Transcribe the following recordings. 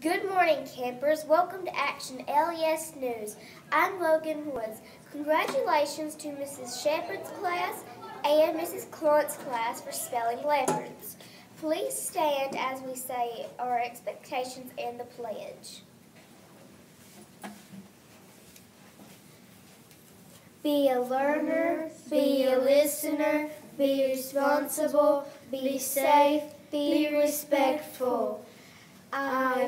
Good morning, campers. Welcome to Action LES News. I'm Logan Woods. Congratulations to Mrs. Shepard's class and Mrs. Clunt's class for spelling letters. Please stand as we say our expectations and the pledge. Be a learner, be a listener, be responsible, be safe, be respectful.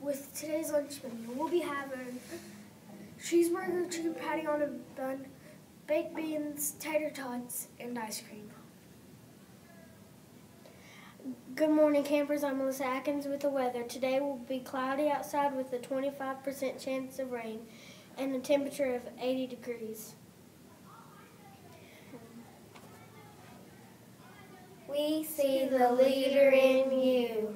with today's lunch menu. We'll be having cheeseburger, chicken patty on a bun, baked beans, tater tots, and ice cream. Good morning, campers. I'm Melissa Atkins with the weather. Today will be cloudy outside with a 25% chance of rain and a temperature of 80 degrees. We see the leader in you.